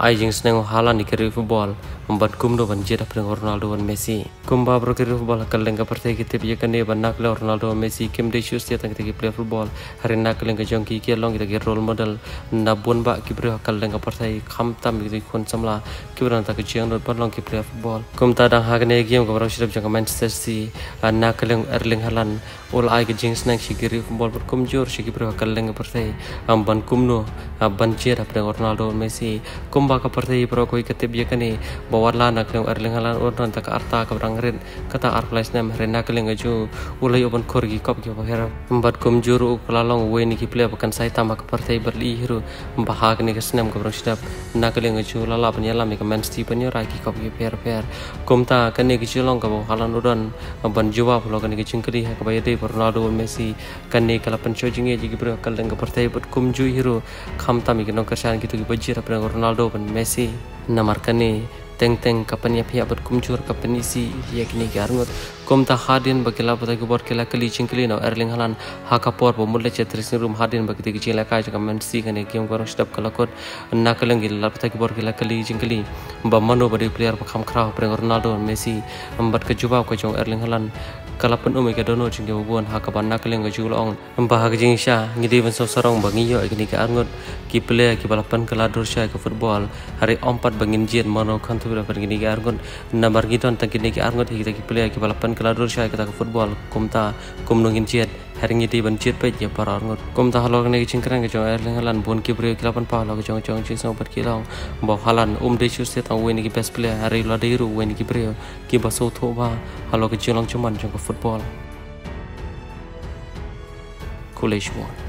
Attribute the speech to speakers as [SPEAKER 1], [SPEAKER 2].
[SPEAKER 1] ai jing sneng halan di kiri football membuat kum do ban jeda Ronaldo dan Messi. Kum ba bro kiri football kal lenga partai kita kan ban nak le Ronaldo Messi kim de shoes dia tang kita play football. Hari nak lenga jong ki ki long kita role model. Na bun ba ki bro kal lenga partai kham tam ki kun samla ki bro ta ki chiang do ban long ki play football. Kum ta dang ha ne game ko bro shirap jang Manchester City. Nak leng Erling Haaland. Ul ai ki jing sneng shi kiri football ber kum jor shi ki bro kal lenga partai am ban kum no ban jeda pring Ronaldo Messi. Kum ba ka partai pro koi kete biya kani bawar la nak leng erling halan urnon tak arta ka brang rin kata ar place nem ren nak leng aju ulai oban korgi kop ki ba hera mbat kum juru long we ni ki play bakan sai tama ka partai berli hiru bahag ni ka snem ka brang sidap nak leng aju lala panya lami ka man sti panya ra ki kop ki per per kum ta kani ki ka halan udon ban juwa pulo kani ki chingkri ha ka ba yede Ronaldo Messi kani kala pan chojing ye ji ki bro kal leng ka partai but kum ju hiru kham tami ki nong kersan gitu ki bajir apa Ronaldo ban Messi namarkani teng teng kapan ya pihak berkumcur? Kapan isi ya kini garngot kom ta hadin bagila pata ku bor kela kali cingkli no erling halan haka por bo mulle chetris rum hadin bagiti ki cila kai jaka men si kane kim gorong sedap kalakot na kaleng gil pata ku bor kela kali cingkli ba mano bari player pa kham khrao pre ronaldo. Messi ambat ke juba erling halan kalapan umai ke dono cingke bubuan haka ban nak kaleng ju long ba hak jing sha ngidi ban so sarong bangi yo kini ke arngot ki player ki balapan kala dur sha ke football hari ompat bangin jian mano kantu bila pergi ni argon nambar gitu tang kini ki argon kita ki player ki balapan kala dur shay kita ke football kumta kum nungin jet hari ni di ban jet pe je para argon kumta halok ni cingkrang ke jong erling halan bon ki brio kilapan pa halok jong jong cing sang per kilang bo halan um de chu se tang wen ki best player hari la de ru wen ki brio. Ki baso tho ba halok ke jong cuman jong ke football. Coolidge one.